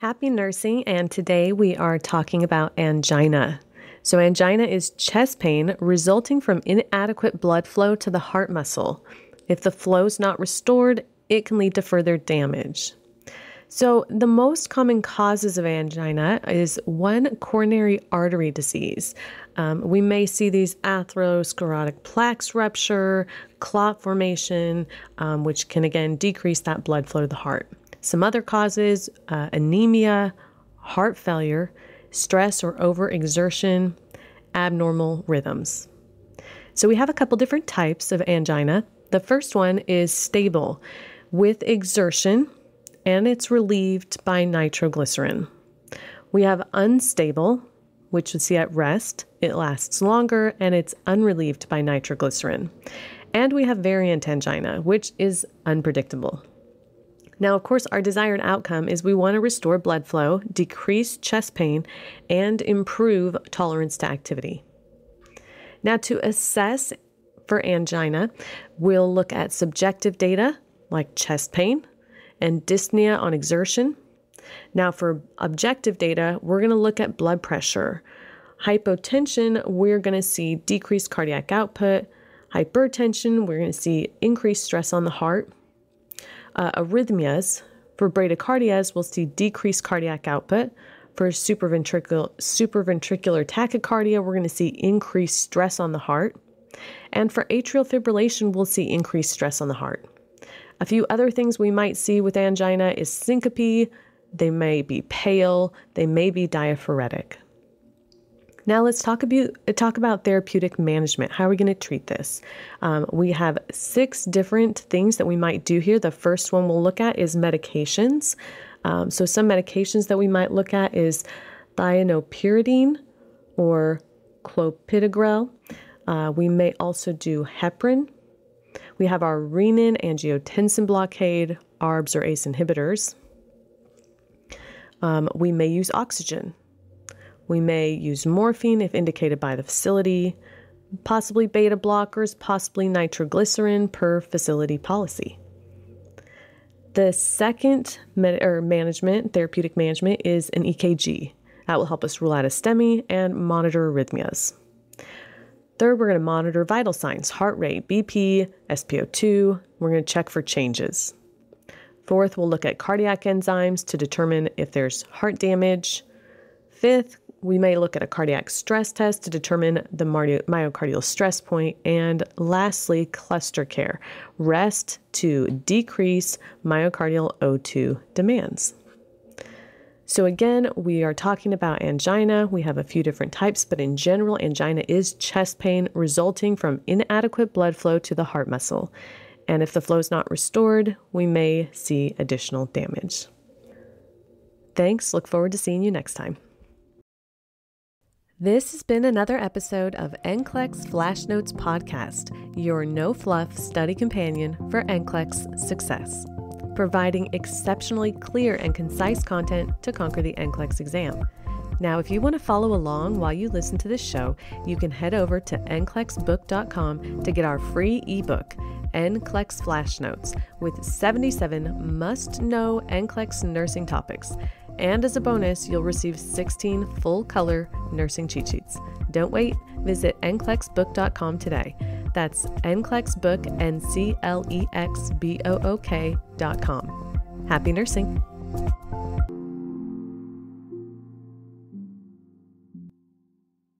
Happy nursing, and today we are talking about angina. So, angina is chest pain resulting from inadequate blood flow to the heart muscle. If the flow is not restored, it can lead to further damage. So, the most common causes of angina is one coronary artery disease. Um, we may see these atherosclerotic plaques rupture, clot formation, um, which can again decrease that blood flow to the heart. Some other causes uh, anemia, heart failure, stress or overexertion, abnormal rhythms. So, we have a couple different types of angina. The first one is stable with exertion, and it's relieved by nitroglycerin. We have unstable, which we see at rest. It lasts longer and it's unrelieved by nitroglycerin. And we have variant angina, which is unpredictable. Now, of course, our desired outcome is we want to restore blood flow, decrease chest pain, and improve tolerance to activity. Now, to assess for angina, we'll look at subjective data like chest pain and dyspnea on exertion. Now, for objective data, we're going to look at blood pressure. Hypotension, we're going to see decreased cardiac output. Hypertension, we're going to see increased stress on the heart uh, arrhythmias, for bradycardias, we'll see decreased cardiac output. For supraventricular, supraventricular tachycardia, we're going to see increased stress on the heart. And for atrial fibrillation, we'll see increased stress on the heart. A few other things we might see with angina is syncope, they may be pale, they may be diaphoretic. Now let's talk about talk about therapeutic management. How are we going to treat this? Um, we have six different things that we might do here. The first one we'll look at is medications. Um, so some medications that we might look at is thienopyridine or clopidogrel. Uh, we may also do heparin. We have our renin angiotensin blockade, ARBs or ACE inhibitors. Um, we may use oxygen. We may use morphine if indicated by the facility, possibly beta blockers, possibly nitroglycerin per facility policy. The second management, therapeutic management, is an EKG. That will help us rule out a STEMI and monitor arrhythmias. Third, we're going to monitor vital signs heart rate, BP, SpO2. We're going to check for changes. Fourth, we'll look at cardiac enzymes to determine if there's heart damage. Fifth, we may look at a cardiac stress test to determine the myocardial stress point. And lastly, cluster care rest to decrease myocardial O2 demands. So, again, we are talking about angina. We have a few different types, but in general, angina is chest pain resulting from inadequate blood flow to the heart muscle. And if the flow is not restored, we may see additional damage. Thanks. Look forward to seeing you next time. This has been another episode of NCLEX Flash Notes Podcast, your no fluff study companion for NCLEX success, providing exceptionally clear and concise content to conquer the NCLEX exam. Now, if you want to follow along while you listen to this show, you can head over to nclexbook.com to get our free ebook, NCLEX Flash Notes, with 77 must know NCLEX nursing topics. And as a bonus, you'll receive 16 full color nursing cheat sheets. Don't wait, visit nclexbook.com today. That's nclexbook, N C L E X B O O K.com. Happy nursing!